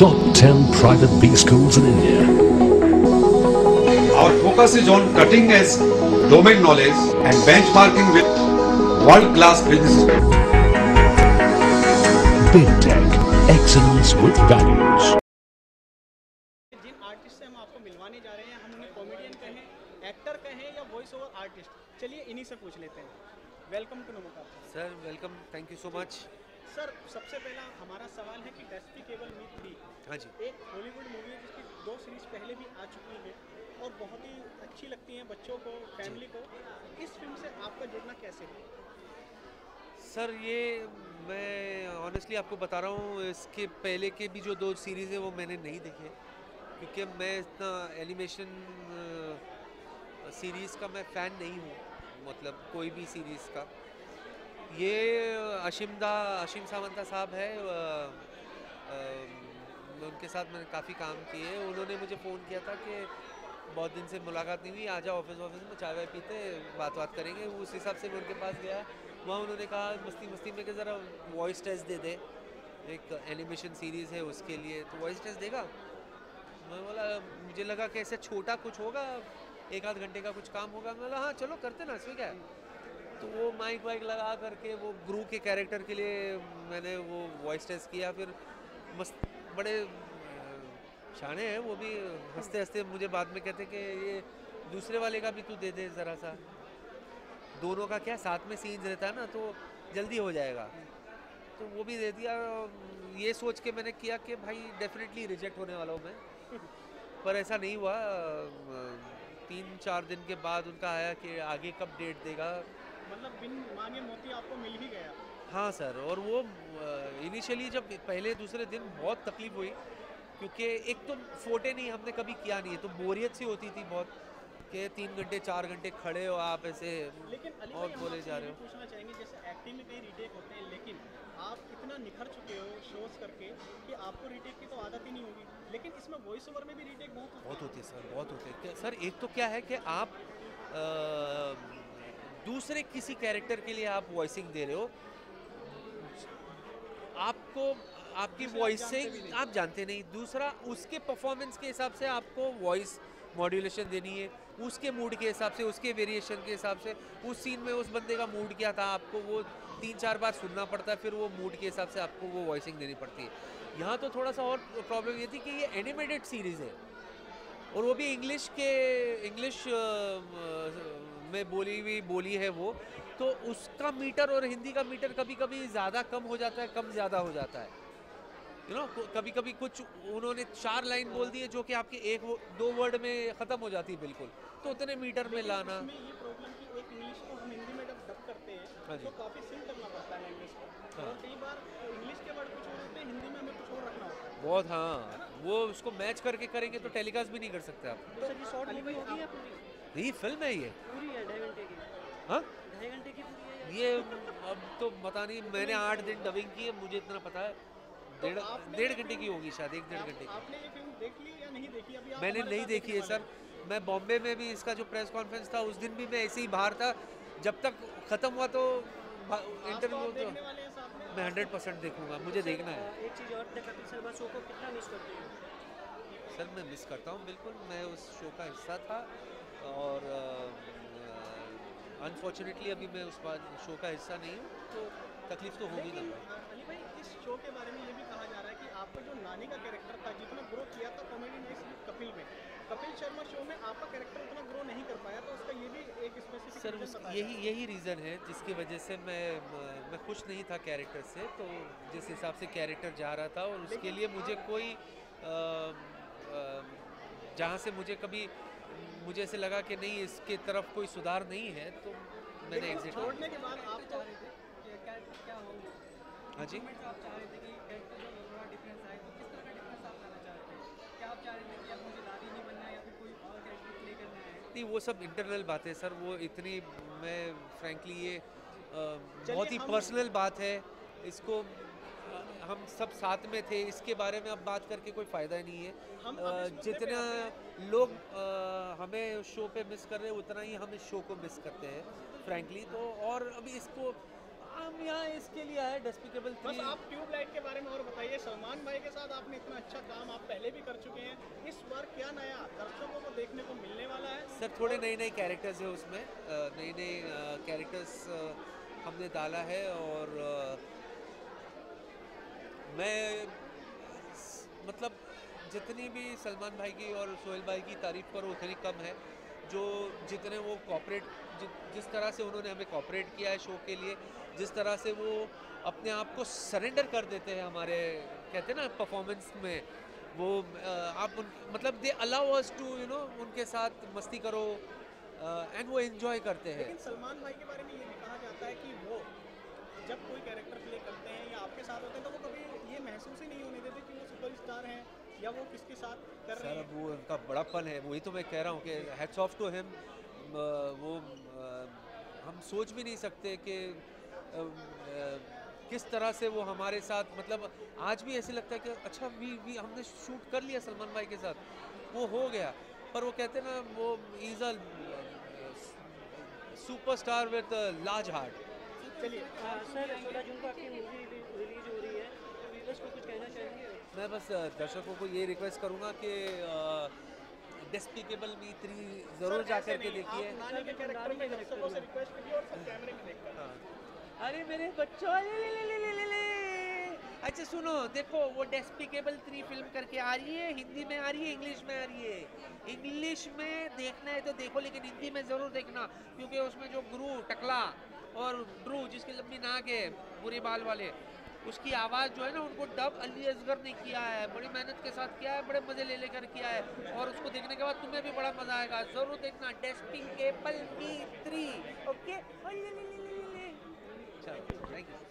top 10 private B schools in India. Our focus is on cutting edge domain knowledge and benchmarking with world class businesses. Big Tech. Excellence with values. Jin artist से हम आपको मिलवाने जा रहे हैं हम उन्हें कॉमेडियन कहें एक्टर कहें या वॉइस ओवर आर्टिस्ट चलिए इन्हीं से पूछ लेते हैं welcome to नमोका sir welcome thank you so much sir सबसे पहला हमारा सवाल है कि डेस्पिकेबल मी थ्री हाँ जी। एक हॉलीवुड मूवी है जिसकी दो सीरीज़ पहले भी आ चुकी है और बहुत ही अच्छी लगती हैं बच्चों को फैमिली को। इस फ़िल्म से आपका जुड़ना कैसे है सर ये मैं ऑनेस्टली आपको बता रहा हूँ इसके पहले के भी जो दो सीरीज़ हैं वो मैंने नहीं देखे। क्योंकि मैं इतना एनिमेशन सीरीज़ का मैं फ़ैन नहीं हूँ मतलब कोई भी सीरीज़ का। ये अशिमदा अशिम सावंता साहब है अ, अ, उनके साथ मैंने काफ़ी काम किए उन्होंने मुझे फ़ोन किया था कि बहुत दिन से मुलाकात नहीं हुई आ जाओ ऑफ़िस ऑफ़िस में चाय वाय पीते बात बात करेंगे। उस हिसाब से मैं उनके पास गया। वहाँ उन्होंने कहा मस्ती मस्ती में कि ज़रा वॉइस टेस्ट दे दे। एक एनिमेशन सीरीज़ है उसके लिए। तो वॉइस टेस्ट देगा मैं बोला मुझे लगा कि ऐसे छोटा कुछ होगा एक आध घंटे का कुछ काम होगा। मैं बोला हाँ चलो करते ना इसमें क्या है? तो वो माइक वाइक लगा करके वो ग्रू के कैरेक्टर के लिए मैंने वो वॉइस टेस्ट किया, फिर मस्त, बड़े शाने हैं वो भी। हँसते हँसते मुझे बाद में कहते कि ये दूसरे वाले का भी तू दे दे ज़रा सा। दोनों का क्या साथ में सीन्स रहता है ना तो जल्दी हो जाएगा। तो वो भी दे दिया। ये सोच के मैंने किया कि भाई डेफिनेटली रिजेक्ट होने वाला हूँ मैं। पर ऐसा नहीं हुआ। तीन चार दिन के बाद उनका आया कि आगे कब डेट देगा। मतलब बिन मांगे मोती आपको मिल ही गया। हाँ सर और वो इनिशियली जब पहले दूसरे दिन बहुत तकलीफ़ हुई क्योंकि एक तो फोटे नहीं हमने कभी किया नहीं है तो बोरियत सी होती थी बहुत के तीन घंटे चार घंटे खड़े हो आप ऐसे लेकिन अली और बोले जा रहे हो। पूछना चाहेंगे जैसे एक्टिंग में कई रीटेक होते हैं लेकिन आप इतना निखर चुके हो शोज़ करके कि आपको रीटेक की तो आदत ही नहीं होगी। लेकिन इसमें वॉइस ओवर में भी रीटेक बहुत होती बहुत होती है सर बहुत होती है। सर एक तो क्या है कि आप अ, दूसरे किसी कैरेक्टर के लिए आप वॉइसिंग दे रहे हो आपको आपकी वॉइस से आप जानते नहीं। दूसरा उसके परफॉर्मेंस के हिसाब से आपको वॉइस मॉड्यूलेशन देनी है उसके मूड के हिसाब से उसके वेरिएशन के हिसाब से उस सीन में उस बंदे का मूड क्या था आपको वो तीन चार बार सुनना पड़ता है फिर वो मूड के हिसाब से आपको वो वॉइसिंग देनी पड़ती है। यहाँ तो थोड़ा सा और प्रॉब्लम ये थी कि ये एनिमेटेड सीरीज़ है और वो भी इंग्लिश के इंग्लिश में बोली हुई बोली है वो तो उसका मीटर और हिंदी का मीटर कभी कभी ज़्यादा कम हो जाता है कम ज़्यादा हो जाता है। यू नो कभी कभी कुछ उन्होंने चार लाइन बोल दी है जो कि आपके एक वो- दो वर्ड में ख़त्म हो जाती है बिल्कुल। तो उतने मीटर में लाना। हाँ जी। तो काफ़ी सिंक करना पड़ता है लैंग्वेज को। और कई बार इंग्लिश के वर्ड कुछ और होते हैं हिंदी में हमें कुछ और रखना होता है। बहुत हाँ। वो उसको मैच करके करेंगे तो टेलीकास्ट भी नहीं कर सकते आप। तो यही फ़िल्म है ये। है हाँ? ढाई घंटे की पूरी ये अब तो पता नहीं मैंने आठ दिन डबिंग की है मुझे इतना पता है। डेढ़ डेढ़ घंटे की होगी शायद एक डेढ़ घंटे की। आपने ये फ़िल्म देख ली या नहीं देखी? अभी आप मैंने नहीं देखी है सर। मैं बॉम्बे में भी इसका जो प्रेस कॉन्फ्रेंस था उस दिन भी मैं ऐसे ही बाहर था। जब तक ख़त्म हुआ तो तो इंटरव्यू तो देखने साथ में? मैं हंड्रेड परसेंट देखूँगा मुझे देखना है। एक चीज़ और शर्मा शो को कितना मिस करते हैं? सर मैं मिस करता हूँ बिल्कुल। मैं उस शो का हिस्सा था और अनफॉर्चुनेटली अभी मैं उस बार शो का हिस्सा नहीं हूँ तो तकलीफ़ तो होगी ना। अली भाई इस शो के बारे में ये भी कहा जा रहा है कि आपका जो नानी का कैरेक्टर था जितना ग्रो किया था कॉमेडी नेक्स्ट कपिल में कपिल शर्मा शो में आपका कैरेक्टर उतना ग्रो नहीं कर पाया तो उसका ये भी एक स्पेसिफिक सर उस यही यही रीज़न है जिसकी वजह से मैं मैं खुश नहीं था कैरेक्टर से तो जिस हिसाब से कैरेक्टर जा रहा था और उसके लिए मुझे कोई जहाँ से मुझे कभी मुझे ऐसे लगा कि नहीं इसके तरफ़ कोई सुधार नहीं है तो मैंने एग्जिट छोड़ने के बाद क्या होंगे हाँ? जी। आप चाह रहे थे कि कैरेक्टर में थोड़ा डिफरेंस आए तो किस तरह का डिफरेंस आप लाना चाह रहे थे? क्या आप चाह रहे थे कि अब मुझे दादी नहीं बनना है या फिर कोई और कैरेक्टर प्ले करना है? नहीं वो सब इंटरनल बात है सर वो इतनी मैं फ्रैंकली ये बहुत ही पर्सनल बात है इसको हम सब साथ में थे इसके बारे में अब बात करके कोई फ़ायदा नहीं है। हम जितना लोग हमें शो पे मिस कर रहे हैं उतना ही हम इस शो को मिस करते हैं फ्रैंकली तो और अभी इसको हम यहाँ इसके लिए आए डेस्पिकेबल बस आप ट्यूबलाइट के बारे में और बताइए। सलमान भाई के साथ आपने इतना अच्छा काम आप पहले भी कर चुके हैं। इस बार क्या नया? दर्शकों को देखने को मिलने वाला है। सर थोड़े नए नए कैरेक्टर्स है उसमें। नए नए कैरेक्टर्स हमने डाला है और मैं मतलब जितनी भी सलमान भाई की और सोहेल भाई की तारीफ़ करो, उतनी कम है। जो जितने वो कॉपरेट जिस तरह से उन्होंने हमें कॉपरेट किया है शो के लिए, जिस तरह से वो अपने आप को सरेंडर कर देते हैं हमारे, कहते हैं ना परफॉर्मेंस में, वो आप उन मतलब they allow us to you know उनके साथ मस्ती करो एंड वो एंजॉय करते हैं। सलमान भाई के बारे में ये भी कहा जाता है कि वो जब कोई कैरेक्टर प्ले करते हैं या आपके साथ होते हैं तो वो कभी ये महसूस ही नहीं होने देते कि वो सुपरस्टार हैं या वो किसके साथ कर रहे हैं। वो उनका बड़ापन है वही तो मैं कह रहा हूँ कि हेड्स ऑफ़ टू हिम वो हम सोच भी नहीं सकते कि किस तरह से वो हमारे साथ मतलब आज भी ऐसे लगता है कि अच्छा वी वी हमने शूट कर लिया सलमान भाई के साथ वो हो गया। पर वो कहते हैं ना वो is a superstar with large heart चलिए। सर सोलह जून को आपकी मूवी रिलीज़ हो रही है तो व्यूवर्स को कुछ कहना चाहेंगे? मैं बस दर्शकों को ये रिक्वेस्ट करूँगा कि डेस्पिकेबल मी थ्री ज़रूर जा ऐसे कर के नहीं, देखिए हाँ अरे मेरे बच्चों ले ले ले ले ले ले ले। अच्छा सुनो देखो वो डेस्पिकेबल थ्री फ़िल्म करके आ रही है हिंदी में आ रही है इंग्लिश में आ रही है। इंग्लिश में देखना है तो देखो लेकिन हिंदी में ज़रूर देखना क्योंकि उसमें जो गुरु टकला और ड्रू जिसकी लंबी नाक है बुरे बाल वाले उसकी आवाज़ जो है ना उनको डब अली असगर ने किया है। बड़ी मेहनत के साथ किया है बड़े मज़े ले लेकर किया है। और उसको देखने के बाद तुम्हें भी बड़ा मज़ा आएगा। ज़रूर देखना डेस्टिंग एपल मी थ्री ओके थैंक यू